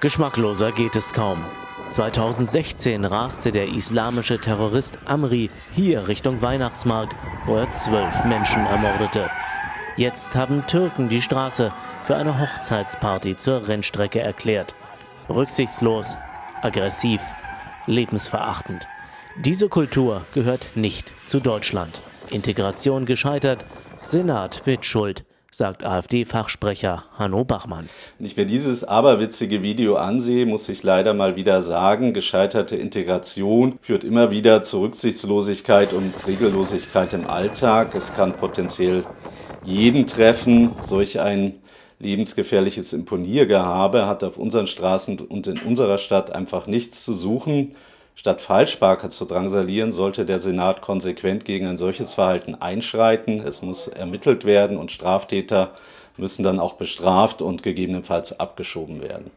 Geschmackloser geht es kaum. 2016 raste der islamische Terrorist Amri hier Richtung Weihnachtsmarkt, wo er zwölf Menschen ermordete. Jetzt haben Türken die Straße für eine Hochzeitsparty zur Rennstrecke erklärt. Rücksichtslos, aggressiv, lebensverachtend. Diese Kultur gehört nicht zu Deutschland. Integration gescheitert, Senat mit Schuld sagt AfD-Fachsprecher Hanno Bachmann. Wenn ich mir dieses aberwitzige Video ansehe, muss ich leider mal wieder sagen, gescheiterte Integration führt immer wieder zu Rücksichtslosigkeit und Regellosigkeit im Alltag. Es kann potenziell jeden treffen. Solch ein lebensgefährliches Imponiergehabe hat auf unseren Straßen und in unserer Stadt einfach nichts zu suchen. Statt Falschparker zu drangsalieren, sollte der Senat konsequent gegen ein solches Verhalten einschreiten. Es muss ermittelt werden und Straftäter müssen dann auch bestraft und gegebenenfalls abgeschoben werden.